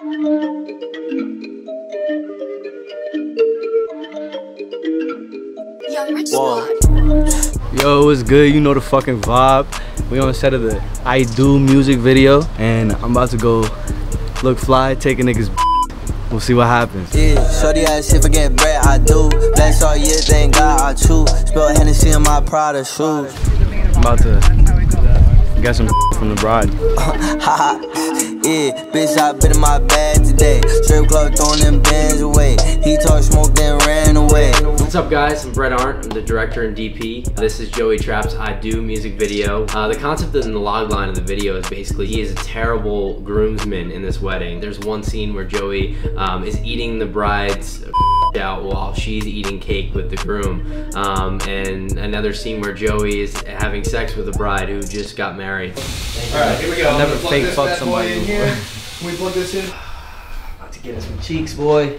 Young Rich Whoa. Yo, what's good? You know the fucking vibe. We on set of the I Do music video, and I'm about to go look fly, take a nigga's. We'll see what happens. Yeah, shorty ass if I get bread, I do. Bless all year, thank God I choose. Spill Hennessy in my Prada shoes. I'm about to get some from the bride. Haha, yeah, bitch, I been in my bag today. Strip club throwing them bands away. He talk smoke, then ran away. What's up guys, I'm Brett Arndt, I'm the director and DP. This is Joey Trap's I Do music video. Uh, the concept in the log line of the video is basically he is a terrible groomsman in this wedding. There's one scene where Joey um, is eating the bride's out while she's eating cake with the groom. Um, and another scene where Joey is having sex with a bride who just got married. Alright, here we go. I'm Never fake fuck somebody in here. Can we plug this in? About to get us some cheeks, boy.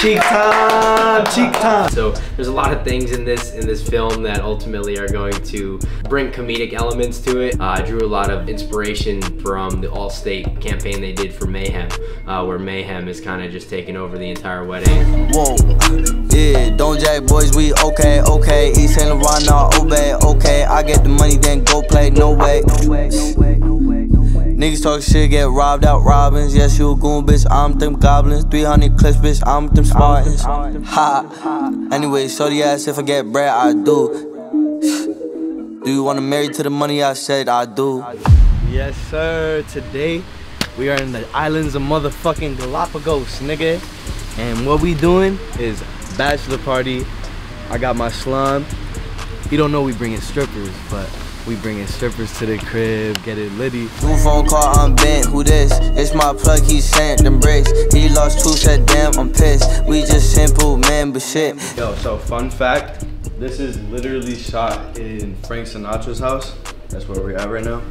Cheek time, cheek time. So there's a lot of things in this in this film that ultimately are going to bring comedic elements to it. Uh, I drew a lot of inspiration from the Allstate campaign they did for Mayhem, uh, where Mayhem is kind of just taking over the entire wedding. Whoa, yeah, don't jack boys, we okay, okay. Yves Saint Laurent, obey, okay. I get the money, then go play, no way no way. Niggas talk shit, get robbed out Robins. Yes, you a goon, bitch. I'm them goblins. 300 clips, bitch. I'm them Spartans. Ha. Anyway, shorty ass, if I get bread, I do. Do you wanna marry to the money? I said I do. Yes, sir. Today we are in the islands of motherfucking Galapagos, nigga. And what we doing is bachelor party. I got my slime. He don't know we bringing strippers, but we bringing strippers to the crib, get it litty. New phone call, I'm bent. Who this? It's my plug, he sent them bricks. He lost two, said damn, I'm pissed. We just simple, man, but shit. Yo, so fun fact, this is literally shot in Frank Sinatra's house. That's where we're at right now.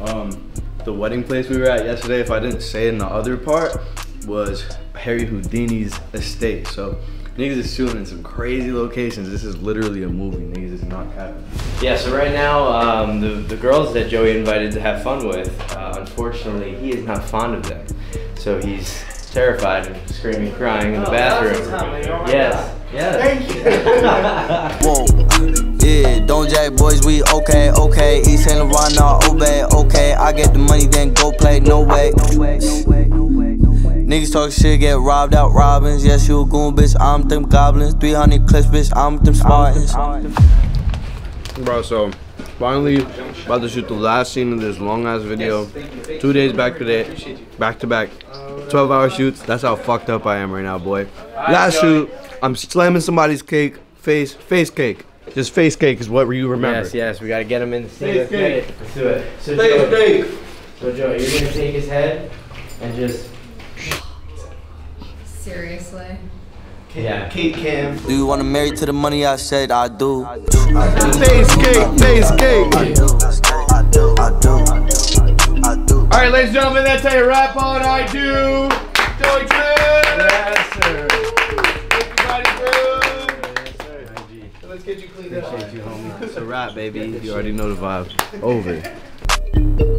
Um, the wedding place we were at yesterday, if I didn't say it in the other part, was Harry Houdini's estate. So niggas is shooting in some crazy locations. This is literally a movie. Niggas is not capping. Yeah, so right now, um, the, the girls that Joey invited to have fun with, uh, unfortunately, he is not fond of them. So he's terrified and screaming, crying in the bathroom. Yes, yes. Thank you. Whoa, yeah, don't jack boys, we okay, okay. Yves Saint Laurent, now obey, okay. I get talk shit, get robbed out Robins. Yes, you a goon, bitch. I'm them goblins. 300 clips, bitch. I'm them Spartans. Bro, so finally about to shoot the last scene of this long ass video. Two days back to day, back to back, 12 hour shoots. That's how fucked up I am right now, boy. Last shoot, I'm slamming somebody's cake, face, face cake. Just face cake is what you remember. Yes, yes, we gotta get him in the scene. Let's Face get it. Let's do it. So Joey, so Joey, you're gonna take his head and just Seriously. yeah. Kate Cam. Do you wanna marry to the money? I said I do. Face cake, face cake. I do. I do. I do. All right, ladies and gentlemen, that's how you rap on I do. Joey Trap. Yes, sir. Let's get you cleaned up. Appreciate you, homie. It's a wrap, baby. You already know the vibe. Over.